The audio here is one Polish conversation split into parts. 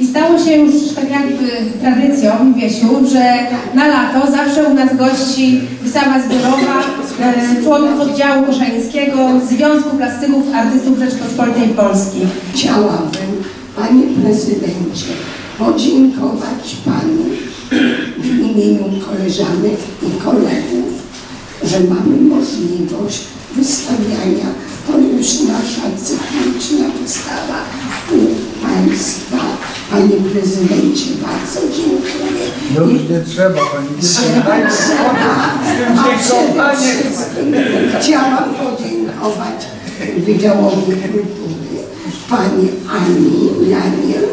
I stało się już tak jakby tradycją, Wiesiu, że na lato zawsze u nas gości wystawa zbiorowa e, członków oddziału koszańskiego Związku Plastyków Artystów Rzeczpospolitej Polskiej. Chciałabym, Panie Prezydencie, podziękować Panu w imieniu koleżanek i kolegów, że mamy możliwość wystawiania. To już nasza cykliczna wystawa u Państwa. Panie Prezydencie, bardzo dziękuję. No już nie trzeba, pani spokój z tym A przede wszystkim chciałam podziękować Wydziałowi Kultury, Pani Ani Daniel,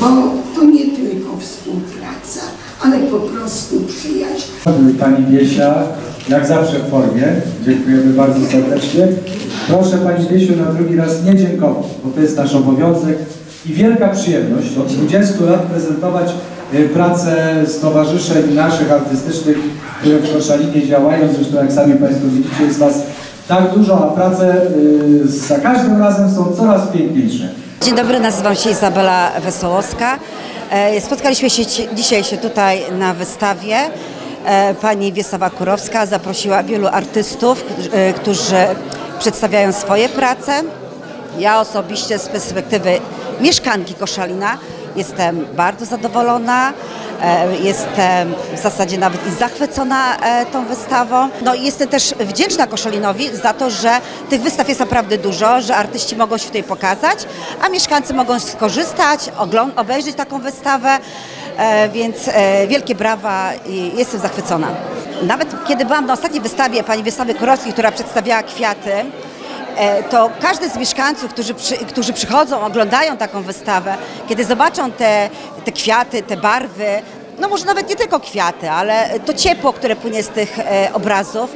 bo to nie tylko współpraca, ale po prostu przyjaźń. Pani Wiesia, jak zawsze w formie. Dziękujemy bardzo serdecznie. Proszę Pani Wiesiu na drugi raz nie dziękować, bo to jest nasz obowiązek i wielka przyjemność od 20 lat prezentować e, pracę stowarzyszeń naszych artystycznych, które w Koszalinie działają. Zresztą jak sami Państwo widzicie jest nas tak dużo, a prace e, za każdym razem są coraz piękniejsze. Dzień dobry, nazywam się Izabela Wesołowska. E, Spotkaliśmy się dzisiaj się tutaj na wystawie. Pani Wiesława Kurowska zaprosiła wielu artystów, którzy przedstawiają swoje prace. Ja osobiście z perspektywy mieszkanki Koszalina jestem bardzo zadowolona. E, Jestem w zasadzie nawet i zachwycona e, tą wystawą. No i jestem też wdzięczna Koszalinowi za to, że tych wystaw jest naprawdę dużo, że artyści mogą się tutaj pokazać, a mieszkańcy mogą skorzystać, obejrzeć taką wystawę, e, więc wielkie brawa i jestem zachwycona. Nawet kiedy byłam na ostatniej wystawie pani Wiesławy Kurowskiej, która przedstawiała kwiaty, to każdy z mieszkańców, którzy, przy, którzy przychodzą, oglądają taką wystawę, kiedy zobaczą te, te kwiaty, te barwy, no może nawet nie tylko kwiaty, ale to ciepło, które płynie z tych e, obrazów,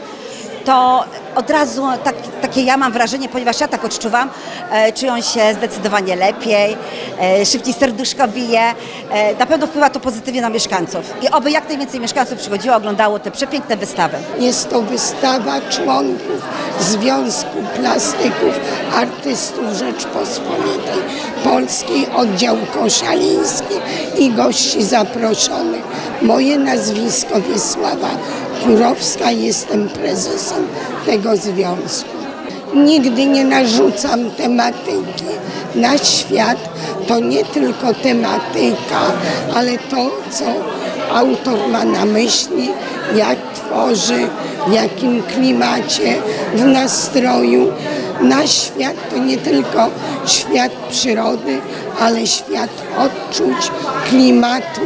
to od razu tak, takie ja mam wrażenie, ponieważ ja tak odczuwam, e, czują się zdecydowanie lepiej, e, szybciej serduszko bije. E, na pewno wpływa to pozytywnie na mieszkańców. I oby jak najwięcej mieszkańców przychodziło, oglądało te przepiękne wystawy. Jest to wystawa członków Związku Plastyków Artystów Rzeczpospolitej Polskiej, oddział koszaliński i gości zaproszonych. Moje nazwisko Wiesława Kurowska, jestem prezesem tego związku. Nigdy nie narzucam tematyki. Na świat to nie tylko tematyka, ale to, co autor ma na myśli, jak tworzy, w jakim klimacie, w nastroju. Na świat to nie tylko świat przyrody, ale świat odczuć, klimatu,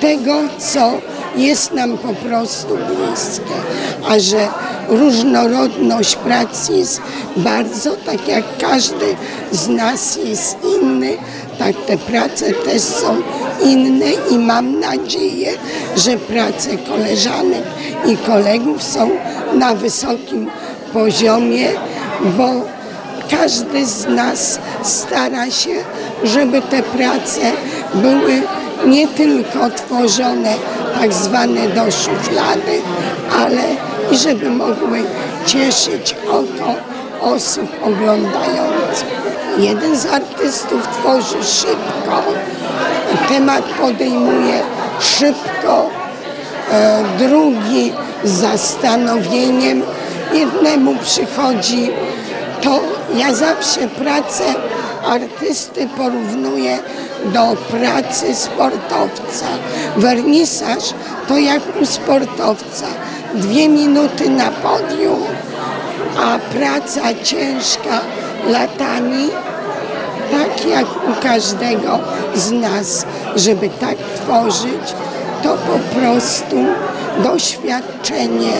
tego, co jest nam po prostu bliskie. A że różnorodność prac jest bardzo, tak jak każdy z nas jest inny, tak te prace też są inne i mam nadzieję, że prace koleżanek i kolegów są na wysokim poziomie, bo każdy z nas stara się, żeby te prace były nie tylko tworzone tak zwane do szuflady, ale i żeby mogły cieszyć oko osób oglądających. Jeden z artystów tworzy szybko, temat podejmuje szybko, e, drugi z zastanowieniem, jednemu przychodzi to ja zawsze pracę artysty porównuję do pracy sportowca. Wernisaż to jak u sportowca. Dwie minuty na podium, a praca ciężka latami, tak jak u każdego z nas, żeby tak tworzyć, to po prostu doświadczenie,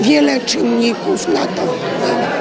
wiele czynników na to wpływa.